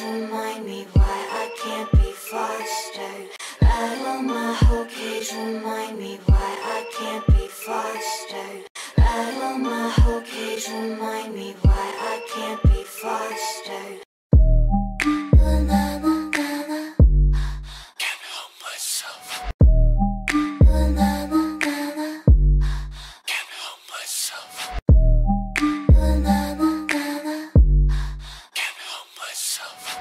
Remind me why I can't be fostered. Battle my whole cage, remind me why I can't be fostered. Battle my whole cage, remind me why I can't be fostered. myself yourself.